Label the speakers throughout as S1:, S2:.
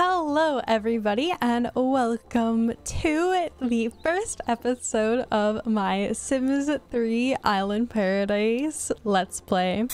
S1: Hello, everybody, and welcome to the first episode of my Sims 3 Island Paradise Let's Play.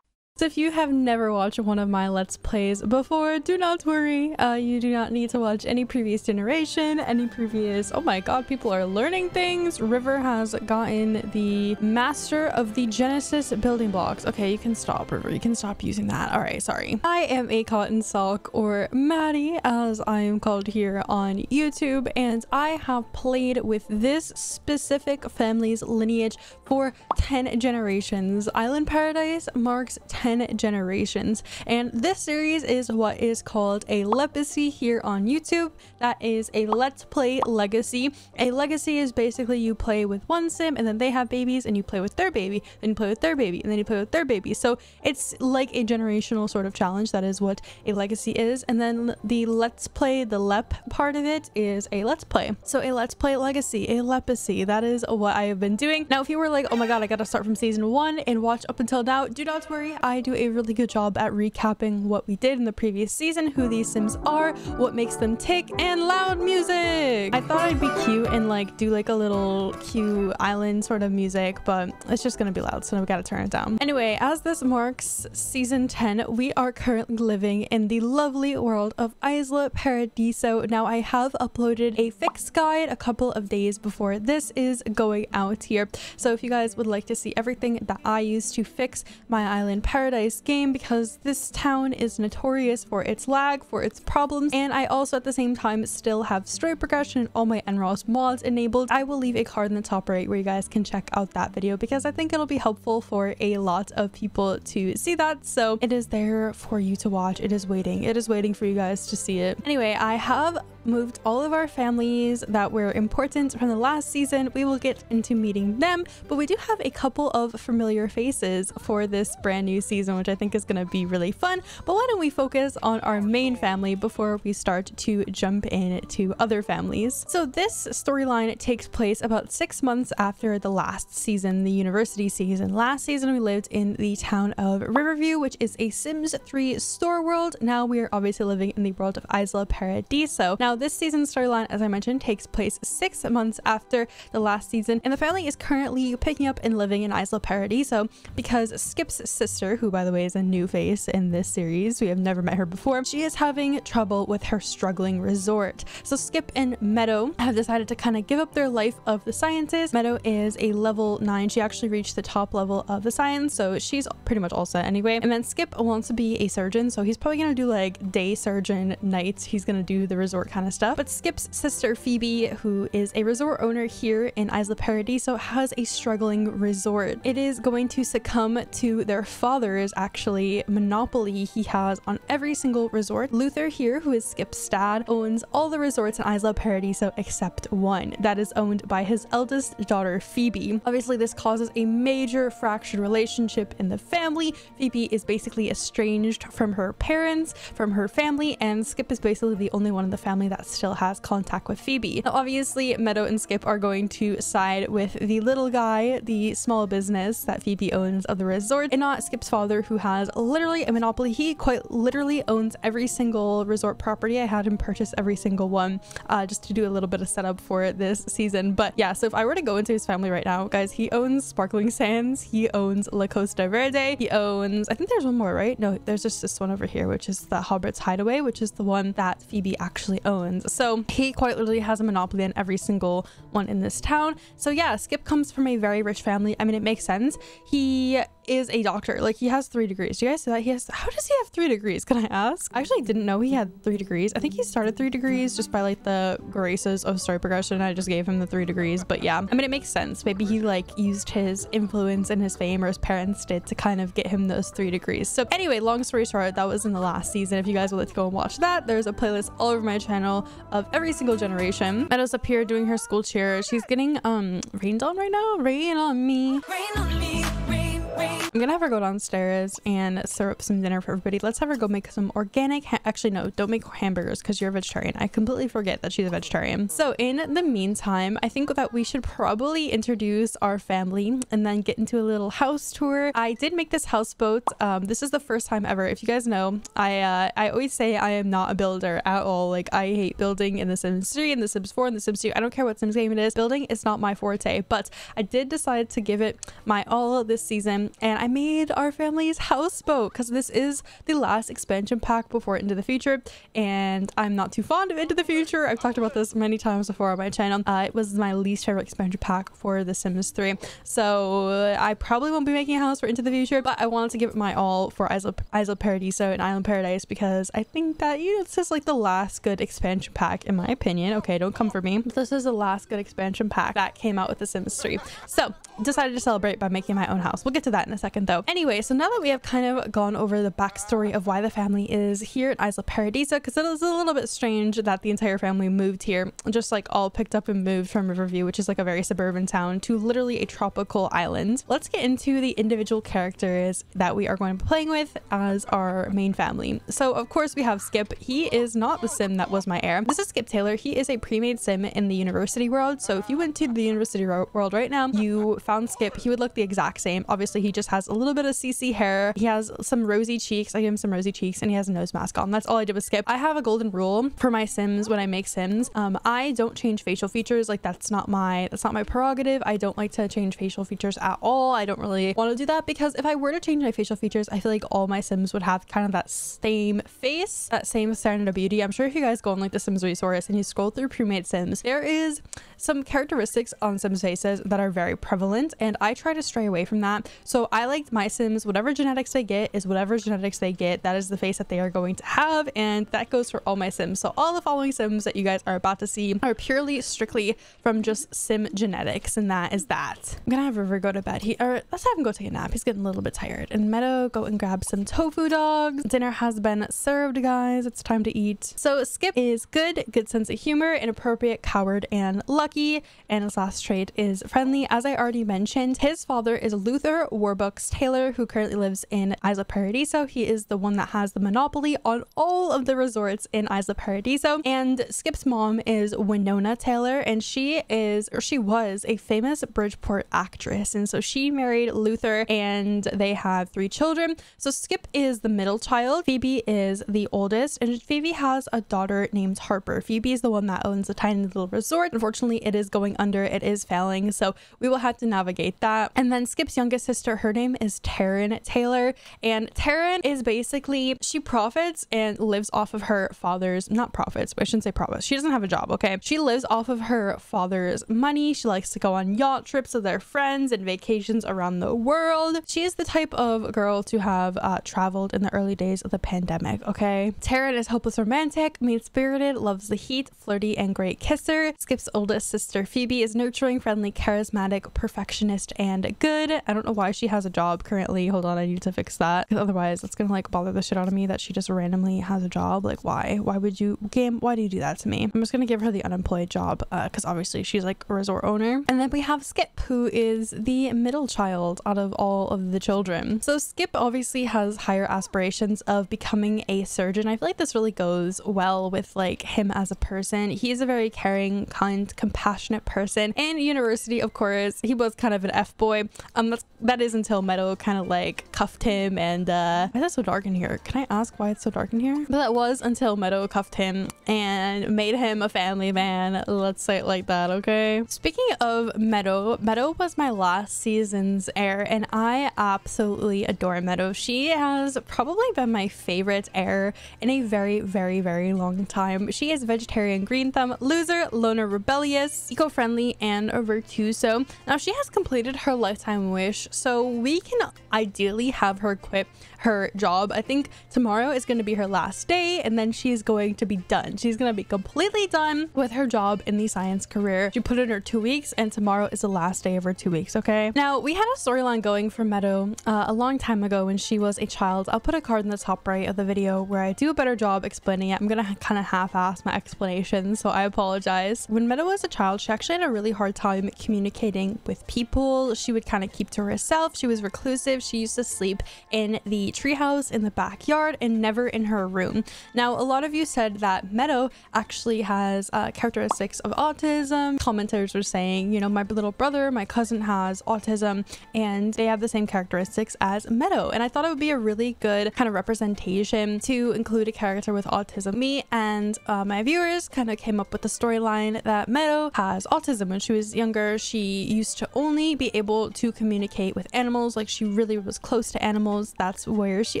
S1: So if you have never watched one of my Let's Plays before, do not worry. Uh, you do not need to watch any previous generation, any previous... Oh my god, people are learning things. River has gotten the master of the Genesis building blocks. Okay, you can stop, River. You can stop using that. All right, sorry. I am a cotton sock, or Maddie, as I am called here on YouTube, and I have played with this specific family's lineage for 10 generations. Island Paradise marks 10 10 generations. And this series is what is called a legacy here on YouTube. That is a let's play legacy. A legacy is basically you play with one sim and then they have babies and you play with their baby, then you play with their baby, and then you play with their baby. So it's like a generational sort of challenge. That is what a legacy is. And then the let's play, the lep part of it is a let's play. So a let's play legacy, a legacy. That is what I have been doing. Now, if you were like, oh my god, I gotta start from season one and watch up until now, do not worry. I do a really good job at recapping what we did in the previous season, who these sims are, what makes them tick, and loud music! I thought I'd be cute and like do like a little cute island sort of music, but it's just gonna be loud, so we gotta turn it down. Anyway, as this marks season 10, we are currently living in the lovely world of Isla Paradiso. Now, I have uploaded a fix guide a couple of days before this is going out here. So if you guys would like to see everything that I use to fix my island paradise, Paradise game because this town is notorious for its lag, for its problems, and I also at the same time still have story progression and all my NRaas mods enabled. I will leave a card in the top right where you guys can check out that video because I think it'll be helpful for a lot of people to see that. So it is there for you to watch. It is waiting. It is waiting for you guys to see it. Anyway, I have moved all of our families that were important from the last season. We will get into meeting them, but we do have a couple of familiar faces for this brand new season, which I think is going to be really fun. But why don't we focus on our main family before we start to jump in to other families? So this storyline takes place about six months after the last season, the university season. Last season, we lived in the town of Riverview, which is a Sims 3 store world. Now we are obviously living in the world of Isla Paradiso. Now, this season's storyline, as I mentioned, takes place six months after the last season, and the family is currently picking up and living in Isla Paradiso because Skip's sister, who by the way is a new face in this series, we have never met her before, she is having trouble with her struggling resort. So Skip and Meadow have decided to kind of give up their life of the sciences. Meadow is a level 9. She actually reached the top level of the science, so she's pretty much all set anyway. And then Skip wants to be a surgeon, so he's probably going to do like day surgeon nights. He's going to do the resort kind of of stuff. But Skip's sister Phoebe, who is a resort owner here in Isla Paradiso, has a struggling resort. It is going to succumb to their father's actually monopoly he has on every single resort. Luther here, who is Skip's dad, owns all the resorts in Isla Paradiso except one that is owned by his eldest daughter Phoebe. Obviously this causes a major fractured relationship in the family. Phoebe is basically estranged from her parents, from her family, and Skip is basically the only one in the family that still has contact with Phoebe. Now, obviously, Meadow and Skip are going to side with the little guy, the small business that Phoebe owns of the resort, and not Skip's father, who has literally a monopoly. He quite literally owns every single resort property. I had him purchase every single one uh, just to do a little bit of setup for this season. But yeah, so if I were to go into his family right now, guys, he owns Sparkling Sands, he owns La Costa Verde, he owns, I think there's one more, right? No, there's just this one over here, which is the Hobbit's Hideaway, which is the one that Phoebe actually owns. So he quite literally has a monopoly on every single one in this town. So yeah, Skip comes from a very rich family. I mean, it makes sense. He is a doctor. Like he has three degrees. Do you guys see that? He has, how does he have three degrees? Can I ask? I actually didn't know he had three degrees. I think he started three degrees just by like the graces of story progression. I just gave him the three degrees, but yeah, I mean, it makes sense. Maybe he like used his influence and his fame or his parents did to kind of get him those three degrees. So anyway, long story short, that was in the last season. If you guys would like to go and watch that, there's a playlist all over my channel of every single generation. Meadow's up here doing her school cheer. She's getting um rained on right now. Rain on me. Rain on me. Rain. I'm gonna have her go downstairs and serve up some dinner for everybody. Let's have her go make some organic. Actually, no, don't make hamburgers because you're a vegetarian. I completely forget that she's a vegetarian. So in the meantime, I think that we should probably introduce our family and then get into a little house tour. I did make this houseboat. Um, this is the first time ever. If you guys know, I uh, I always say I am not a builder at all. Like I hate building in The Sims 3, in The Sims 4, in The Sims 2. I don't care what Sims game it is. Building is not my forte, but I did decide to give it my all this season and I made our family's houseboat because this is the last expansion pack before Into the Future and I'm not too fond of Into the Future. I've talked about this many times before on my channel. Uh, it was my least favorite expansion pack for The Sims 3. So uh, I probably won't be making a house for Into the Future, but I wanted to give it my all for Isle, Isle Paradiso and Island Paradise because I think that, you know, this is like the last good expansion pack in my opinion. Okay, don't come for me. This is the last good expansion pack that came out with The Sims 3. So decided to celebrate by making my own house. We'll get to that in a second though. Anyway, so now that we have kind of gone over the backstory of why the family is here at Isla Paradiso, because it is a little bit strange that the entire family moved here, just like all picked up and moved from Riverview, which is like a very suburban town, to literally a tropical island. Let's get into the individual characters that we are going to be playing with as our main family. So of course we have Skip. He is not the sim that was my heir. This is Skip Taylor. He is a pre-made sim in the university world. So if you went to the university world right now, you found Skip, he would look the exact same. Obviously, he just has a little bit of CC hair. He has some rosy cheeks. I give him some rosy cheeks and he has a nose mask on. That's all I did with Skip. I have a golden rule for my Sims when I make Sims. Um, I don't change facial features. Like that's not my, that's not my prerogative. I don't like to change facial features at all. I don't really want to do that because if I were to change my facial features, I feel like all my Sims would have kind of that same face, that same standard of beauty. I'm sure if you guys go on like the Sims resource and you scroll through pre-made Sims, there is some characteristics on Sims faces that are very prevalent and I try to stray away from that. So I liked my Sims, whatever genetics they get is whatever genetics they get. That is the face that they are going to have and that goes for all my Sims. So all the following Sims that you guys are about to see are purely strictly from just Sim genetics and that is that. I'm gonna have River go to bed. He or let's have him go take a nap. He's getting a little bit tired. And Meadow go and grab some tofu dogs. Dinner has been served guys. It's time to eat. So Skip is good, good sense of humor, inappropriate, coward, and lucky. And his last trait is friendly. As I already mentioned, his father is Luther Warbooks Taylor, who currently lives in Isla Paradiso. He is the one that has the monopoly on all of the resorts in Isla Paradiso. And Skip's mom is Winona Taylor, and she is, or she was, a famous Bridgeport actress. And so she married Luther, and they have three children. So Skip is the middle child, Phoebe is the oldest, and Phoebe has a daughter named Harper. Phoebe is the one that owns a tiny little resort. Unfortunately, it is going under, it is failing, so we will have to navigate that. And then Skip's youngest sister, her name is Taryn Taylor, and Taryn is basically, she profits and lives off of her father's, not profits, but I shouldn't say profits. She doesn't have a job, okay? She lives off of her father's money. She likes to go on yacht trips with their friends and vacations around the world. She is the type of girl to have uh, traveled in the early days of the pandemic, okay? Taryn is hopeless romantic, mean spirited, loves the heat, flirty, and great kisser. Skip's oldest sister, Phoebe, is nurturing, friendly, charismatic, perfectionist, and good. I don't know why she has a job currently. Hold on, I need to fix that. Otherwise, it's gonna like bother the shit out of me that she just randomly has a job. Like, why? Why would you, game, why do you do that to me? I'm just gonna give her the unemployed job because uh, obviously she's like a resort owner. And then we have Skip, who is the middle child out of all of the children. So Skip obviously has higher aspirations of becoming a surgeon. I feel like this really goes well with like him as a person. He's a very caring, kind, compassionate person. And university, of course, he was kind of an F boy. Um, that's that is until Meadow kind of like cuffed him and uh, why is it so dark in here? Can I ask why it's so dark in here? But that was until Meadow cuffed him and made him a family man. Let's say it like that, okay? Speaking of Meadow, Meadow was my last season's heir and I absolutely adore Meadow. She has probably been my favorite heir in a very, very, very long time. She is vegetarian green thumb, loser, loner, rebellious, eco-friendly, and a virtuoso. Now she has completed her lifetime wish, so we can ideally have her quit her job. I think tomorrow is going to be her last day and then she's going to be done. She's going to be completely done with her job in the science career. She put in her two weeks and tomorrow is the last day of her two weeks, okay? Now, we had a storyline going for Meadow uh, a long time ago when she was a child. I'll put a card in the top right of the video where I do a better job explaining it. I'm going to kind of half-ass my explanation, so I apologize. When Meadow was a child, she actually had a really hard time communicating with people. She would kind of keep to herself. She was was reclusive. She used to sleep in the treehouse in the backyard and never in her room. Now, a lot of you said that Meadow actually has uh, characteristics of autism. Commenters were saying, you know, my little brother, my cousin has autism, and they have the same characteristics as Meadow. And I thought it would be a really good kind of representation to include a character with autism. Me and uh, my viewers kind of came up with the storyline that Meadow has autism. When she was younger, she used to only be able to communicate with animals, like she really was close to animals. That's she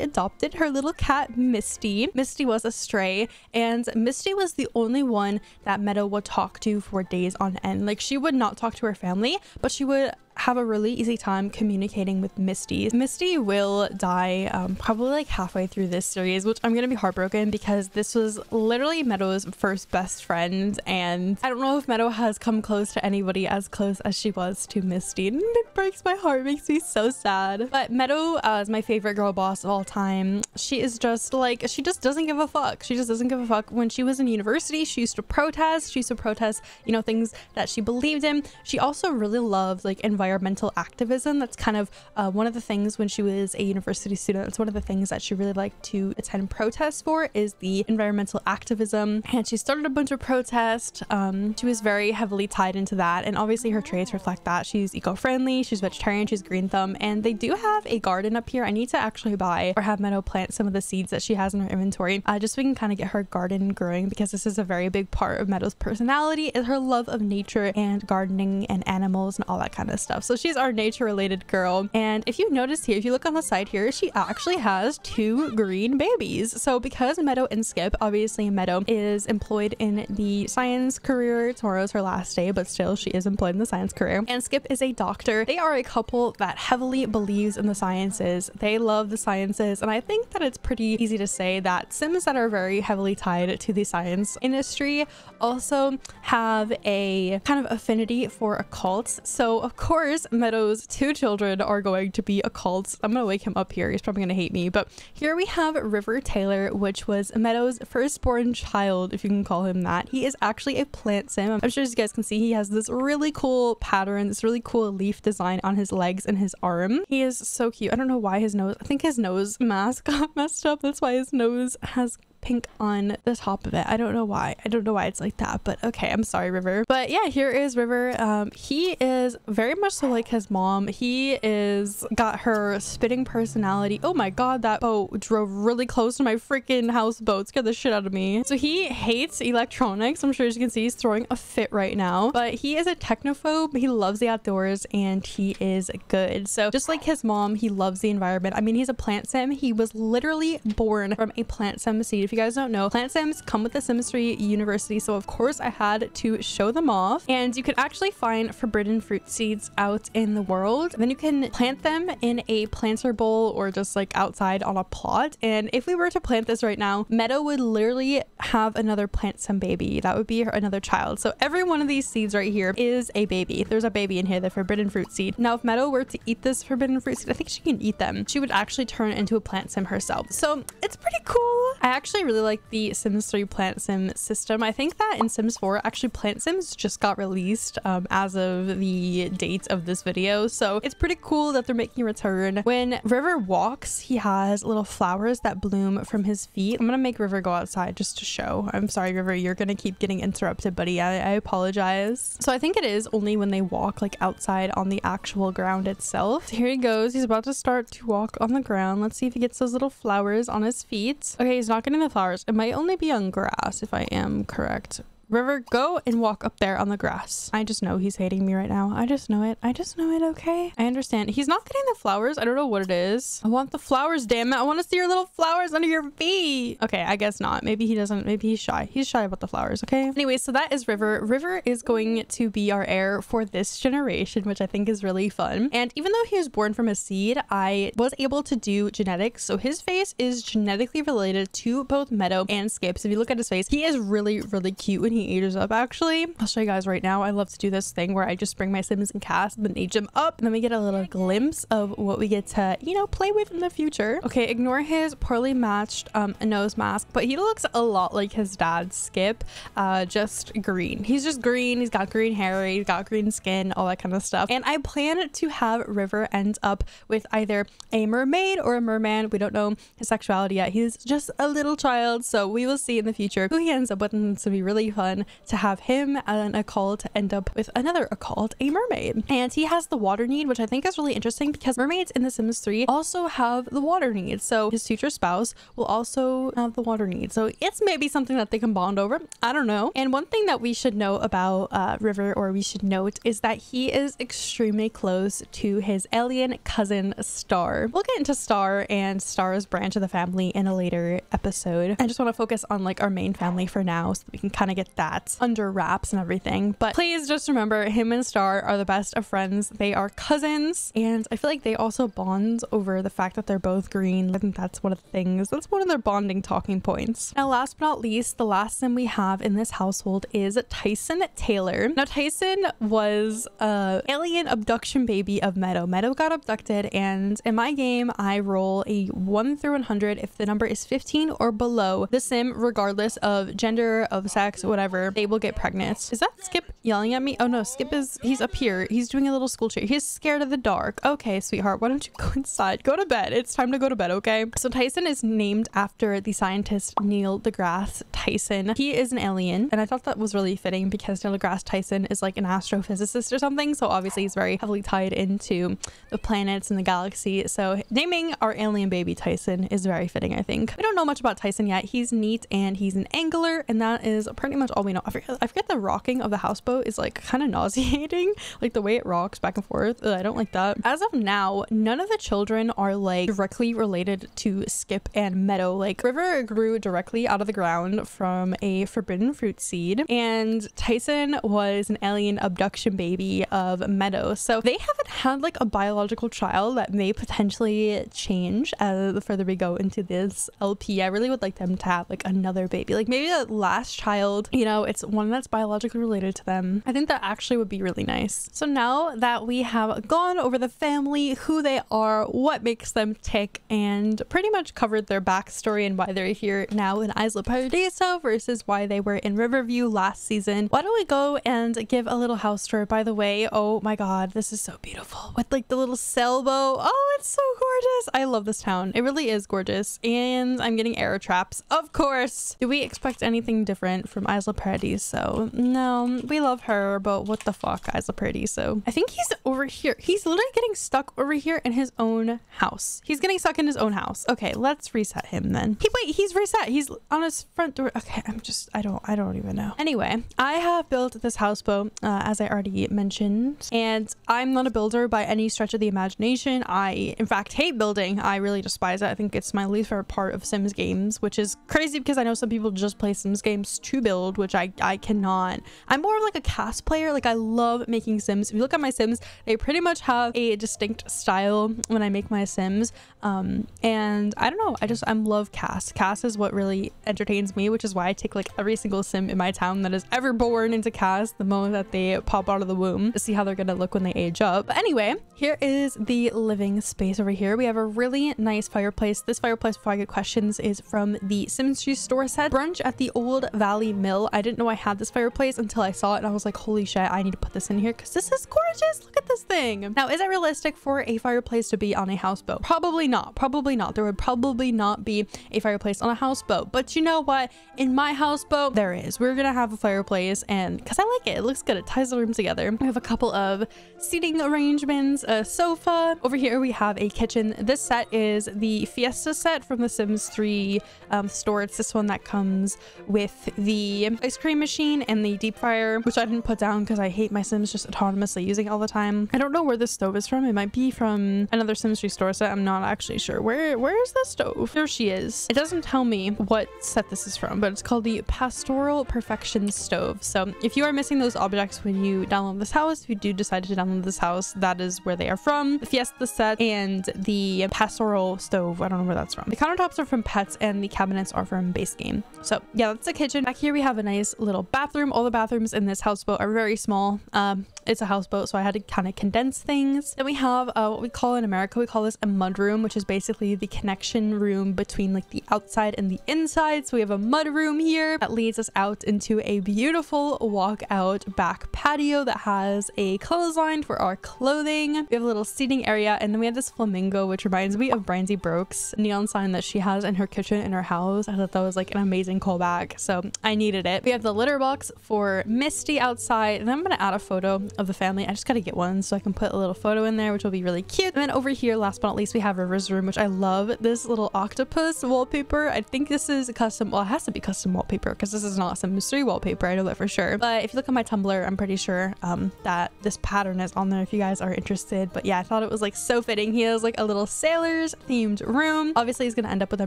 S1: adopted her little cat, Misty. Misty was a stray, and Misty was the only one that Meadow would talk to for days on end. Like she would not talk to her family, but she would have a really easy time communicating with Misty. Misty will die um, probably like halfway through this series, which I'm gonna be heartbroken because this was literally Meadow's first best friend, and I don't know if Meadow has come close to anybody as close as she was to Misty. And it breaks my heart, makes me so sad. But Meadow uh, is my favorite girl boss of all time. She is just like she just doesn't give a fuck. She just doesn't give a fuck. When she was in university, she used to protest. She used to protest, you know, things that she believed in. She also really loved like environmental environmental activism. That's kind of uh, one of the things when she was a university student. That's one of the things that she really liked to attend protests for is the environmental activism. And she started a bunch of protests. Um, she was very heavily tied into that. And obviously her traits reflect that. She's eco-friendly, she's vegetarian, she's green thumb. And they do have a garden up here. I need to actually buy or have Meadow plant some of the seeds that she has in her inventory uh, just so we can kind of get her garden growing because this is a very big part of Meadow's personality is her love of nature and gardening and animals and all that kind of stuff stuff. So she's our nature related girl. And if you notice here, if you look on the side here, she actually has two green babies. So because Meadow and Skip, obviously Meadow is employed in the science career. Tomorrow's her last day, but still she is employed in the science career. And Skip is a doctor. They are a couple that heavily believes in the sciences. They love the sciences. And I think that it's pretty easy to say that Sims that are very heavily tied to the science industry also have a kind of affinity for occults. So of course, course, Meadow's two children are going to be occults. I'm gonna wake him up here. He's probably gonna hate me. But here we have River Taylor, which was Meadow's firstborn child, if you can call him that. He is actually a plant sim. I'm sure as you guys can see, he has this really cool pattern, this really cool leaf design on his legs and his arm. He is so cute. I don't know why his nose, I think his nose mask got messed up. That's why his nose has pink on the top of it. I don't know why. I don't know why it's like that, but okay. I'm sorry, River. But yeah, here is River. Um, he is very much so like his mom. He is got her spitting personality. Oh my god, that boat drove really close to my freaking houseboat. Scared the shit out of me. So he hates electronics. I'm sure as you can see, he's throwing a fit right now. But he is a technophobe. He loves the outdoors and he is good. So just like his mom, he loves the environment. I mean, he's a plant sim. He was literally born from a plant sim seed if you guys don't know, Plant Sims come with the Sims 3 University, so of course I had to show them off. And you can actually find forbidden fruit seeds out in the world. Then you can plant them in a planter bowl or just like outside on a plot. And if we were to plant this right now, Meadow would literally have another plant sim baby. That would be another child. So every one of these seeds right here is a baby. There's a baby in here, the forbidden fruit seed. Now, if Meadow were to eat this forbidden fruit seed, I think she can eat them. She would actually turn into a plant sim herself. So it's pretty cool. I actually actually really like the Sims 3 Plant Sim system. I think that in Sims 4, actually Plant Sims just got released um, as of the date of this video. So it's pretty cool that they're making a return. When River walks, he has little flowers that bloom from his feet. I'm gonna make River go outside just to show. I'm sorry, River, you're gonna keep getting interrupted, buddy. I, I apologize. So I think it is only when they walk like outside on the actual ground itself. Here he goes. He's about to start to walk on the ground. Let's see if he gets those little flowers on his feet. Okay, he's not getting the flowers. It might only be on grass if I am correct. River, go and walk up there on the grass. I just know he's hating me right now. I just know it. I just know it, okay? I understand. He's not getting the flowers. I don't know what it is. I want the flowers, damn it. I want to see your little flowers under your feet. Okay, I guess not. Maybe he doesn't. Maybe he's shy. He's shy about the flowers, okay? Anyway, so that is River. River is going to be our heir for this generation, which I think is really fun. And even though he was born from a seed, I was able to do genetics. So his face is genetically related to both Meadow and Skips. If you look at his face, he is really, really cute when he he ages up actually. I'll show you guys right now. I love to do this thing where I just bring my Sims and CAS and then age them up. And then we get a little glimpse of what we get to, you know, play with in the future. Okay, ignore his poorly matched um, nose mask, but he looks a lot like his dad, Skip, uh, just green. He's just green. He's got green hair. He's got green skin, all that kind of stuff. And I plan to have River end up with either a mermaid or a merman. We don't know his sexuality yet. He's just a little child, so we will see in the future who he ends up with. And it's gonna be really fun to have him and Occult end up with another Occult, a mermaid. And he has the water need, which I think is really interesting because mermaids in The Sims 3 also have the water need. So his future spouse will also have the water need. So it's maybe something that they can bond over. I don't know. And one thing that we should know about uh, River, or we should note, is that he is extremely close to his alien cousin Star. We'll get into Star and Star's branch of the family in a later episode. I just want to focus on like our main family for now so we can kind of get that under wraps and everything. But please just remember him and Star are the best of friends. They are cousins and I feel like they also bond over the fact that they're both green. I think that's one of the things. That's one of their bonding talking points. Now last but not least, the last sim we have in this household is Tyson Taylor. Now Tyson was a alien abduction baby of Meadow. Meadow got abducted and in my game I roll a 1 through 100 if the number is 15 or below the sim regardless of gender, of sex, whatever, they will get pregnant. Is that Skip yelling at me? Oh no, Skip is he's up here. He's doing a little school cheer. He's scared of the dark. Okay, sweetheart, why don't you go inside? Go to bed. It's time to go to bed, okay? So Tyson is named after the scientist Neil deGrasse Tyson. He is an alien, and I thought that was really fitting because Neil deGrasse Tyson is like an astrophysicist or something. So obviously he's very heavily tied into the planets and the galaxy. So naming our alien baby Tyson is very fitting, I think. We don't know much about Tyson yet. He's neat and he's an angler, and that is pretty much all we know. I forget, I forget the rocking of the houseboat is like kind of nauseating, like the way it rocks back and forth. Ugh, I don't like that. As of now, none of the children are like directly related to Skip and Meadow. Like River grew directly out of the ground from a forbidden fruit seed, and Tyson was an alien abduction baby of Meadow. So they haven't had like a biological child that may potentially change as the further we go into this LP. I really would like them to have like another baby, like maybe the last child, you know, it's one that's biologically related to them. I think that actually would be really nice. So now that we have gone over the family, who they are, what makes them tick, and pretty much covered their backstory and why they're here now in Isla Paradiso versus why they were in Riverview last season, why don't we go and give a little house tour? By the way, oh my god, this is so beautiful with like the little sailboat. Oh, it's so gorgeous. I love this town. It really is gorgeous. And I'm getting error traps, of course. Do we expect anything different from Isla Paradiso? No, we love her, but what the fuck, Isla so I think he's over here. He's literally getting stuck over here in his own house. He's getting stuck in his own house. Okay, let's reset him then. He wait, he's reset. He's on his front door. Okay, I'm just I don't I don't even know. Anyway, I have built this houseboat uh, as I already mentioned, and I'm not a builder by any stretch of the imagination. I in fact hate building. I really despise it. I think it's my least favorite part of Sims games, which is crazy because I know some people just play Sims games to build, which I I cannot. I'm more of like a CAS player. Like I love making Sims. If you look at my Sims, they pretty much have a distinct style when I make my Sims. Um, and I don't know. I just I'm love CAS. CAS is what really entertains me, which is why I take like every single Sim in my town that is ever born into CAS the moment that they pop out of the womb to see how they're gonna look when they age up. But anyway, here is the living space over here. We have a really nice fireplace. This fireplace, before I get questions, is from the Sims 3 store set. Brunch at the Old Valley Mill. I didn't know I had this fireplace until I saw it and I was like, holy shit, I need to put this in here because this is gorgeous. Look at this thing. Now, is it realistic for a fireplace to be on a houseboat? Probably not. Probably not. There would probably not be a fireplace on a houseboat. But you know what? In my houseboat, there is. We're gonna have a fireplace and because I like it, it looks good. It ties the room together. We have a couple of seating arrangements, a sofa. Over here, we have a kitchen. This set is the Fiesta set from the Sims 3 um, store. It's this one that comes with the ice cream machine and the deep fryer, which I didn't put down because I hate my Sims just autonomously using all the time. I don't know where this stove is from. It might be from another Sims 3 store set. I'm not actually sure. Where Where is the stove? There she is. It doesn't tell me what set this is from, but it's called the Pastoral Perfection Stove. So if you are missing those objects when you download this house, if you do decide to download this house, that is where they are from. The Fiesta set and the Pastoral Stove. I don't know where that's from. The countertops are from Pets and the cabinets are from Base Game. So yeah, that's the kitchen. Back here we have a nice little bathroom. All the bathrooms in this houseboat are very small. Um, it's a houseboat, so I had to kind of condense things. Then we have uh, what we call in America, we call this a mud room, which is basically the connection room between like the outside and the inside. So we have a mud room here that leads us out into a beautiful walkout back patio that has a clothesline for our clothing. We have a little seating area, and then we have this flamingo, which reminds me of Brandi Broke's neon sign that she has in her kitchen in her house. I thought that was like an amazing callback, so I needed it. We have the litter box for Misty outside, and I'm gonna add a photo of the family. I just gotta get one so I can put a little photo in there, which will be really cute. And then over here, last but not least, we have River's room, which I love this little octopus wallpaper. I think this is a custom, well, it has to be custom wallpaper because this is not some mystery wallpaper. I know that for sure. But if you look at my Tumblr, I'm pretty sure um, that this pattern is on there if you guys are interested. But yeah, I thought it was like so fitting. He has like a little sailors themed room. Obviously, he's gonna end up with a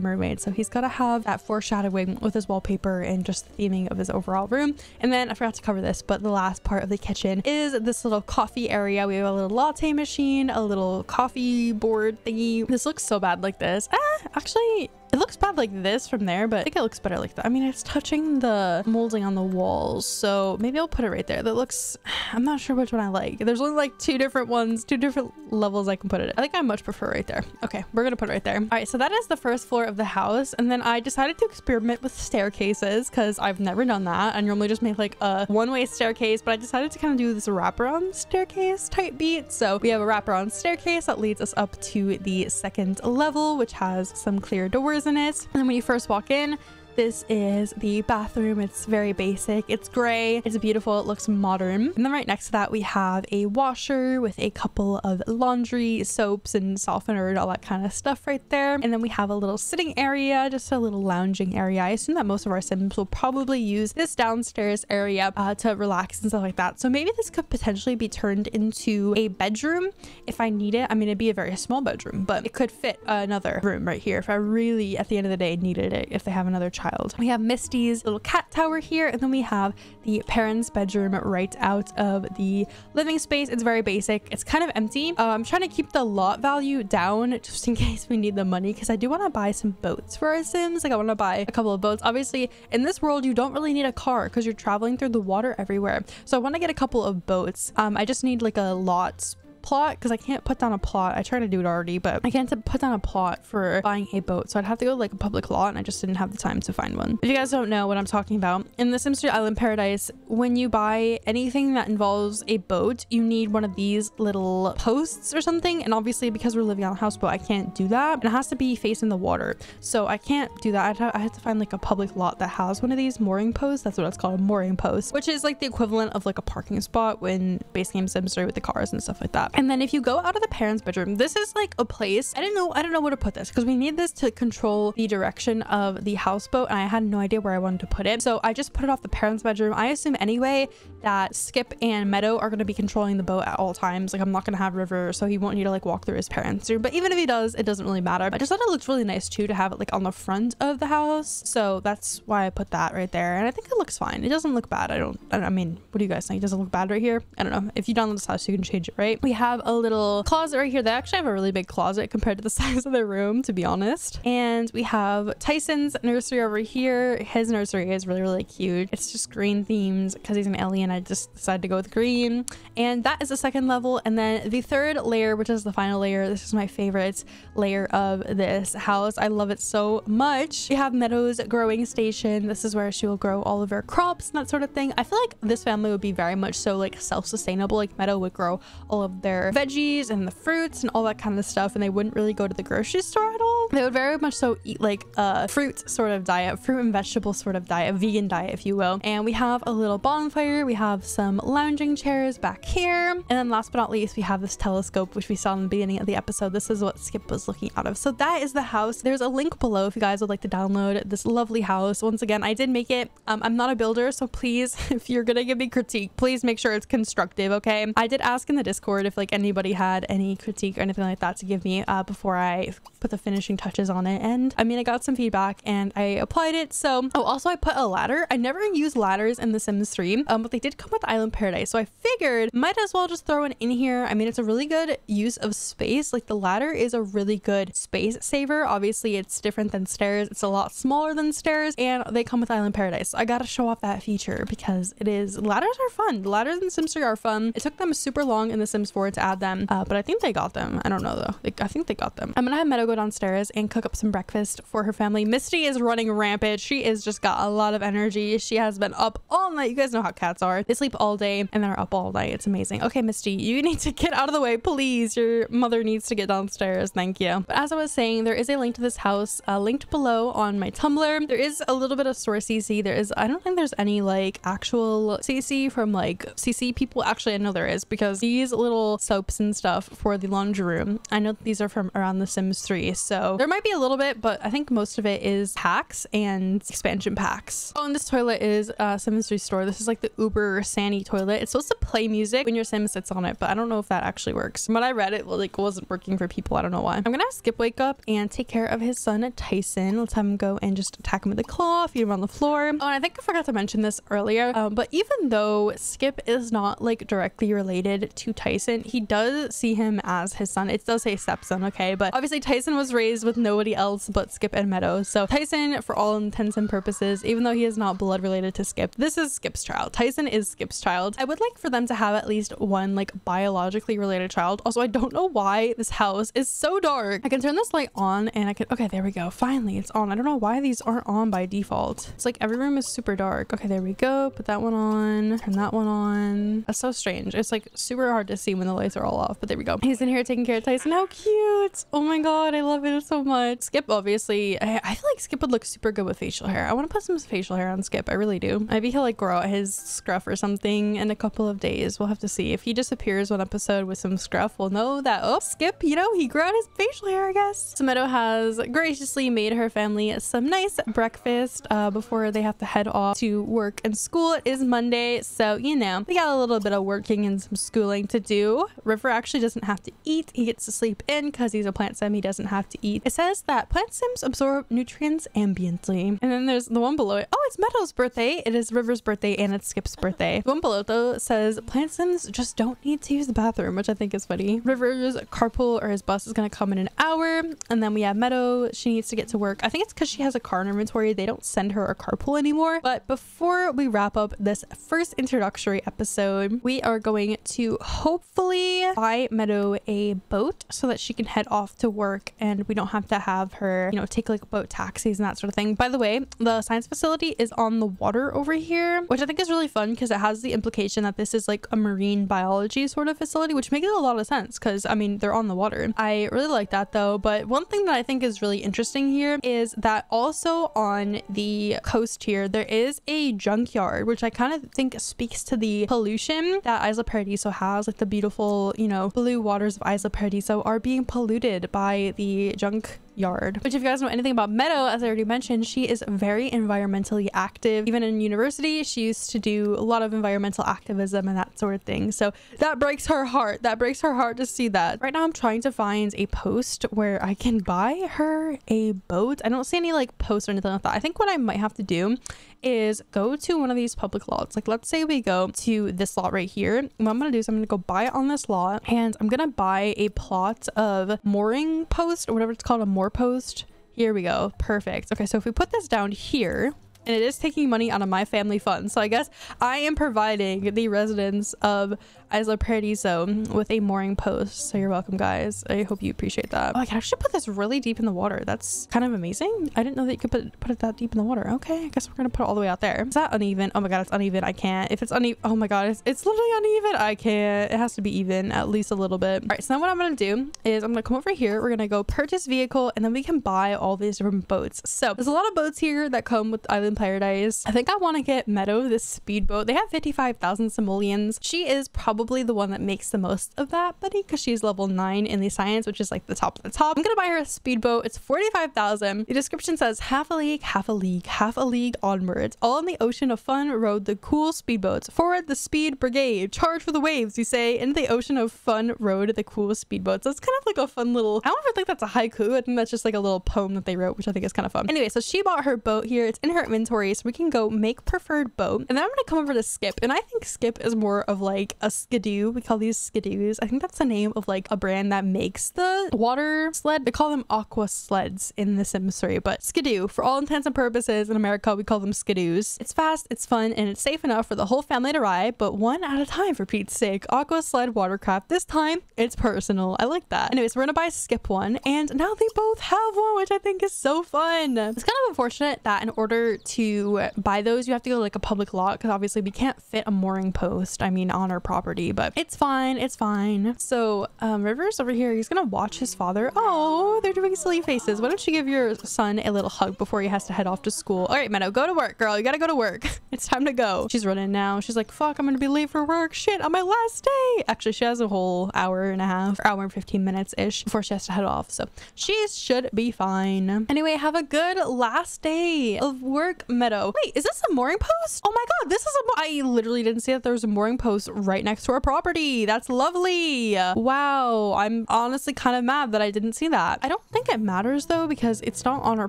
S1: mermaid, so he's gotta have that foreshadowing with his wallpaper and just the theming of his overall room. And then I forgot to cover this, but the last part of the kitchen is this little coffee area. We have a little latte machine, a little coffee board thingy. This looks so bad like this. Ah, actually, it looks bad like this from there, but I think it looks better like that. I mean, it's touching the molding on the walls, so maybe I'll put it right there. That looks, I'm not sure which one I like. There's only like two different ones, two different levels I can put it. I think I much prefer right there. Okay, we're gonna put it right there. All right, so that is the first floor of the house. And then I decided to experiment with staircases because I've never done that. I normally just make like a one-way staircase, but I decided to kind of do this wraparound staircase type beat. So we have a wraparound staircase that leads us up to the second level, which has some clear doors in it. And then when you first walk in, this is the bathroom. It's very basic. It's gray. It's beautiful. It looks modern. And then right next to that, we have a washer with a couple of laundry soaps and softener and all that kind of stuff right there. And then we have a little sitting area, just a little lounging area. I assume that most of our sims will probably use this downstairs area uh, to relax and stuff like that. So maybe this could potentially be turned into a bedroom if I need it. I mean, it'd be a very small bedroom, but it could fit another room right here if I really, at the end of the day, needed it, if they have another child child. We have Misty's little cat tower here, and then we have the parents' bedroom right out of the living space. It's very basic. It's kind of empty. Uh, I'm trying to keep the lot value down just in case we need the money because I do want to buy some boats for our Sims. Like I want to buy a couple of boats. Obviously, in this world, you don't really need a car because you're traveling through the water everywhere. So I want to get a couple of boats. Um, I just need like a lot plot because I can't put down a plot. I tried to do it already, but I can't put down a plot for buying a boat. So I'd have to go to like a public lot and I just didn't have the time to find one. If you guys don't know what I'm talking about, in the Sims 3 Island Paradise, when you buy anything that involves a boat, you need one of these little posts or something. And obviously because we're living on a houseboat, I can't do that. And it has to be facing the water. So I can't do that. I have to find like a public lot that has one of these mooring posts. That's what it's called, a mooring post, which is like the equivalent of like a parking spot when base game Sims 3 with the cars and stuff like that. And then if you go out of the parents' bedroom, this is like a place. I didn't know, I don't know where to put this because we need this to control the direction of the houseboat and I had no idea where I wanted to put it. So I just put it off the parents' bedroom. I assume anyway that Skip and Meadow are going to be controlling the boat at all times. Like I'm not going to have River, so he won't need to like walk through his parents' room. But even if he does, it doesn't really matter. I just thought it looks really nice too to have it like on the front of the house. So that's why I put that right there. And I think it looks fine. It doesn't look bad. I don't, I, mean, what do you guys think? It doesn't look bad right here? I don't know. If you download this house, you can change it, right? We have a little closet right here. They actually have a really big closet compared to the size of their room, to be honest. And we have Tyson's nursery over here. His nursery is really, really cute. It's just green themed because he's an alien. I just decided to go with green. And that is the second level. And then the third layer, which is the final layer, this is my favorite layer of this house. I love it so much. We have Meadows growing station. This is where she will grow all of her crops and that sort of thing. I feel like this family would be very much so like self-sustainable. Like Meadow would grow all of their veggies and the fruits and all that kind of stuff and they wouldn't really go to the grocery store at all. They would very much so eat like a fruit sort of diet, fruit and vegetable sort of diet, a vegan diet if you will. And we have a little bonfire, we have some lounging chairs back here. And then last but not least, we have this telescope which we saw in the beginning of the episode. This is what Skip was looking out of. So that is the house. There's a link below if you guys would like to download this lovely house. Once again, I did make it. Um, I'm not a builder, so please, if you're gonna give me critique, please make sure it's constructive, okay? I did ask in the Discord if like anybody had any critique or anything like that to give me uh, before I put the finishing touches on it. And I mean, I got some feedback and I applied it. So, oh, also I put a ladder. I never use ladders in The Sims 3, um, but they did come with Island Paradise. So I figured might as well just throw one in here. I mean, it's a really good use of space. Like the ladder is a really good space saver. Obviously, it's different than stairs. It's a lot smaller than stairs and they come with Island Paradise. So I got to show off that feature because it is ladders are fun. The ladders in Sims 3 are fun. It took them super long in The Sims 4 to add them, uh, but I think they got them. I don't know though. Like, I think they got them. I'm gonna have Meadow go downstairs and cook up some breakfast for her family. Misty is running rampant. She is just got a lot of energy. She has been up all night. You guys know how cats are. They sleep all day and they're up all night. It's amazing. Okay, Misty, you need to get out of the way, please. Your mother needs to get downstairs. Thank you. But as I was saying, there is a link to this house uh, linked below on my Tumblr. There is a little bit of source CC. There is, I don't think there's any like actual CC from like CC people. Actually, I know there is because these little soaps and stuff for the laundry room, I know these are from around The Sims 3. So there might be a little bit, but I think most of it is packs and expansion packs. Oh, and this toilet is uh, Sims 3 store. This is like the Uber Sani toilet. It's supposed to play music when your Sim sits on it, but I don't know if that actually works. When I read it, like wasn't working for people. I don't know why. I'm gonna Skip wake up and take care of his son Tyson. Let's have him go and just attack him with a claw, feed him on the floor. Oh, and I think I forgot to mention this earlier, um, but even though Skip is not like directly related to Tyson, he does see him as his son. It does say stepson, okay? But obviously Tyson was raised with nobody else but Skip and Meadow. So Tyson, for all intents and purposes, even though he is not blood related to Skip, this is Skip's child. Tyson is Skip's child. I would like for them to have at least one like biologically related child. Also, I don't know why this house is so dark. I can turn this light on and I can, okay, there we go. Finally, it's on. I don't know why these aren't on by default. It's like every room is super dark. Okay, there we go. Put that one on, turn that one on. That's so strange. It's like super hard to see when the lights are all off, but there we go. He's in here taking care of Tyson. How cute. Oh my God, I love it so much. Skip, obviously, I, I feel like Skip would look super good with facial hair. I want to put some facial hair on Skip. I really do. Maybe he'll like grow out his scruff or something in a couple of days. We'll have to see. If he disappears one episode with some scruff, we'll know that, oh, Skip, you know, he grew out his facial hair, I guess. So Meadow has graciously made her family some nice breakfast uh, before they have to head off to work and school. It is Monday, so, you know, we got a little bit of working and some schooling to do. River actually doesn't have to eat. He gets to sleep in because he's a plant sim. He doesn't have to eat. It says that plant sims absorb nutrients ambiently. And then there's the one below it. Oh, it's Meadow's birthday. It is River's birthday and it's Skip's birthday. The one below though says plant sims just don't need to use the bathroom, which I think is funny. River's carpool or his bus is going to come in an hour. And then we have Meadow. She needs to get to work. I think it's because she has a car in inventory. They don't send her a carpool anymore. But before we wrap up this first introductory episode, we are going to hopefully buy Meadow a boat so that she can head off to work and we don't have to have her, you know, take like boat taxis and that sort of thing. By the way, the science facility is on the water over here, which I think is really fun because it has the implication that this is like a marine biology sort of facility, which makes a lot of sense because I mean, they're on the water. I really like that though. But one thing that I think is really interesting here is that also on the coast here, there is a junkyard, which I kind of think speaks to the pollution that Isla Paradiso has, like the beautiful, you know, blue waters of Isla Paradiso are being polluted by the junk yard. Which if you guys know anything about meadow as i already mentioned she is very environmentally active. Even in university she used to do a lot of environmental activism and that sort of thing. So that breaks her heart. That breaks her heart to see that. Right now i'm trying to find a post where i can buy her a boat. I don't see any like posts or anything like that. I think what i might have to do is go to one of these public lots. Like let's say we go to this lot right here. What i'm gonna do is i'm gonna go buy it on this lot and i'm gonna buy a plot of mooring post or whatever it's called a moor post here we go perfect okay so if we put this down here and it is taking money out of my family fund. So I guess I am providing the residents of Isla Paradiso with a mooring post. So you're welcome, guys. I hope you appreciate that. Oh, I can actually put this really deep in the water. That's kind of amazing. I didn't know that you could put, put it that deep in the water. Okay, I guess we're gonna put it all the way out there. Is that uneven? Oh my god, it's uneven. I can't. If it's uneven, oh my god, it's, it's literally uneven. I can't. It has to be even at least a little bit. All right, so now what I'm gonna do is I'm gonna come over here. We're gonna go purchase vehicle and then we can buy all these different boats. So there's a lot of boats here that come with Island Paradise. I think I want to get Meadow, this speedboat. They have 55,000 simoleons. She is probably probably the one that makes the most of that buddy because she's level 9 in the science, which is like the top of the top. I'm gonna buy her a speedboat. It's 45,000. The description says half a league, half a league, half a league onwards. All in the ocean of fun rode the cool speedboats. Forward the speed brigade. Charge for the waves, you say. In the ocean of fun rode the cool speedboats. That's kind of like a fun little, I don't ever think that's a haiku. I think that's just like a little poem that they wrote, which I think is kind of fun. Anyway, so she bought her boat here. It's in her inventory, so we can go make preferred boat. And then I'm gonna come over to Skip, and I think Skip is more of like a skidoo. We call these skidoos. I think that's the name of like a brand that makes the water sled. They call them aqua sleds in the Sims 3, but skidoo, for all intents and purposes in America, we call them skidoos. It's fast, it's fun, and it's safe enough for the whole family to ride, but one at a time for Pete's sake. Aqua sled watercraft. This time, it's personal. I like that. Anyways, we're gonna buy Skip one, and now they both have one, which I think is so fun. It's kind of unfortunate that in order to buy those, you have to go to like a public lot because obviously we can't fit a mooring post, I mean, on our property, but it's fine. It's fine. So, um, River's over here. He's gonna watch his father. Oh, they're doing silly faces. Why don't you give your son a little hug before he has to head off to school? All right, Meadow, go to work, girl. You gotta go to work. it's time to go. She's running now. She's like, fuck, I'm gonna be late for work. Shit, on my last day. Actually, she has a whole hour and a half, hour and 15 minutes ish before she has to head off. So she should be fine. Anyway, have a good last day of work, Meadow. Wait, is this a mooring post? Oh my god, this is a I literally didn't see that there was a mooring post right next to our property. That's lovely. Wow, I'm honestly kind of mad that I didn't see that. I don't think it matters though because it's not on our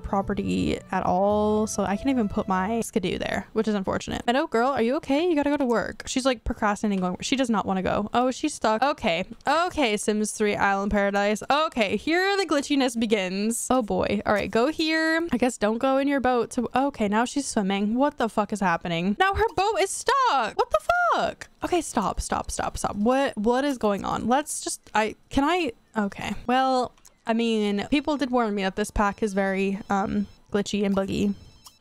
S1: property at all. So I can't even put my skidoo there, which is unfortunate. Meadow girl, are you okay? You gotta go to work. She's like procrastinating going. She does not want to go. Oh, she's stuck. Okay. Okay, Sims 3 Island Paradise. Okay, here the glitchiness begins. Oh boy. All right, go here. I guess don't go in your boat. To okay, now she's swimming. What the fuck is happening? Now her boat is stuck. What the fuck? Okay, stop, stop, stop, stop. What what is going on? Let's just I can I okay. Well, I mean, people did warn me that this pack is very um glitchy and buggy.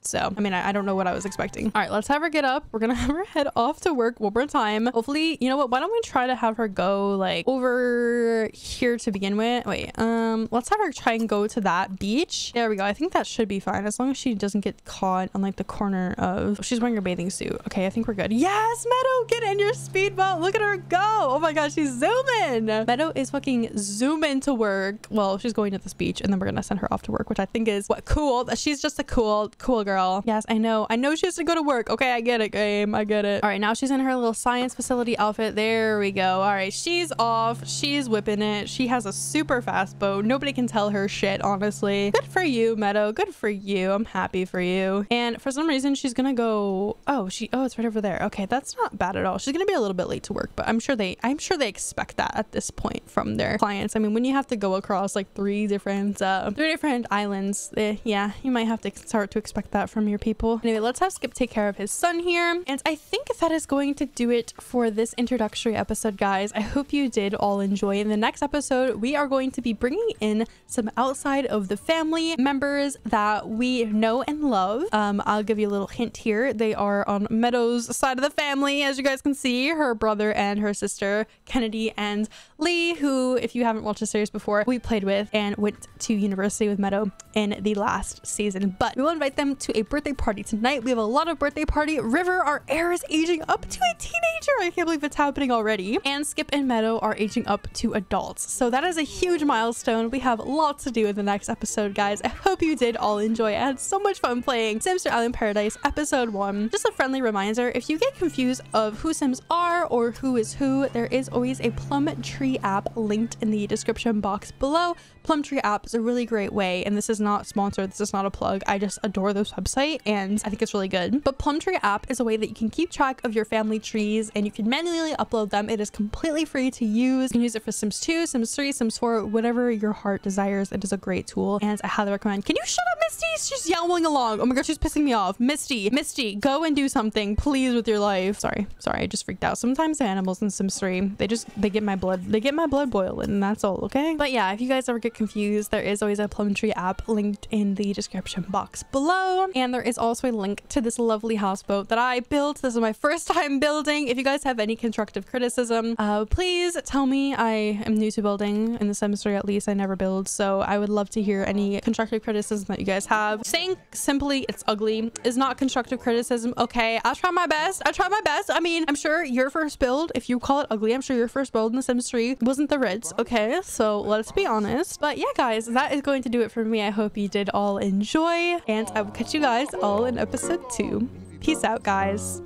S1: So, I mean, I, I, don't know what I was expecting. All right, let's have her get up. We're gonna have her head off to work one more time. Hopefully, you know what? Why don't we try to have her go like over here to begin with? Wait, um, let's have her try and go to that beach. There we go. I think that should be fine as long as she doesn't get caught on like the corner of, she's wearing a bathing suit. Okay, I think we're good. Yes, Meadow, get in your speedboat. Look at her go. Oh my gosh, she's zooming. Meadow is fucking zooming to work. Well, she's going to this beach and then we're gonna send her off to work, which I think is what cool. She's just a cool, cool girl girl. Yes, I know. I know she has to go to work. Okay, I get it, game. I get it. All right, now she's in her little science facility outfit. There we go. All right, she's off. She's whipping it. She has a super fast boat. Nobody can tell her shit, honestly. Good for you, Meadow. Good for you. I'm happy for you. And for some reason, she's gonna go... Oh, she... Oh, it's right over there. Okay, that's not bad at all. She's gonna be a little bit late to work, but I'm sure they... I'm sure they expect that at this point from their clients. I mean, when you have to go across like three different, uh, three different islands, eh, yeah, you might have to start to expect that from your people. Anyway, let's have Skip take care of his son here. And I think that is going to do it for this introductory episode, guys. I hope you did all enjoy. In the next episode, we are going to be bringing in some outside of the family members that we know and love. Um, I'll give you a little hint here. They are on Meadow's side of the family, as you guys can see, her brother and her sister, Kennedy and Lee, who, if you haven't watched the series before, we played with and went to university with Meadow in the last season. But we will invite them to a birthday party tonight. We have a lot of birthday party. River, our heir, is aging up to a teenager. I can't believe it's happening already. And Skip and Meadow are aging up to adults. So that is a huge milestone. We have lots to do in the next episode, guys. I hope you did all enjoy. I had so much fun playing Sims Island Paradise episode 1. Just a friendly reminder, if you get confused of who Sims are or who is who, there is always a Plum Tree app linked in the description box below. Plumtree app is a really great way, and this is not sponsored, this is not a plug. I just adore this website and I think it's really good. But Plumtree app is a way that you can keep track of your family trees and you can manually upload them. It is completely free to use. You can use it for Sims 2, Sims 3, Sims 4, whatever your heart desires. It is a great tool and I highly recommend. Can you shut up, Misty? She's yowling along. Oh my gosh, she's pissing me off. Misty, Misty, go and do something, please, with your life. Sorry, sorry, I just freaked out. Sometimes animals in Sims 3, they just, they get my blood, they get my blood boiling and that's all, okay? But yeah, if you guys ever get confused, there is always a Plumtree app linked in the description box below. And there is also a link to this lovely houseboat that I built. This is my first time building. If you guys have any constructive criticism, uh, please tell me. I am new to building in the Sims 3 at least. I never build. So I would love to hear any constructive criticism that you guys have. Saying simply it's ugly is not constructive criticism. Okay, I'll try my best. I try my best. I mean, I'm sure your first build, if you call it ugly, I'm sure your first build in The Sims 3 wasn't the Ritz. Okay, so let's be honest. But yeah, guys, that is going to do it for me. I hope you did all enjoy and I will catch you guys all in episode two. Peace out, guys.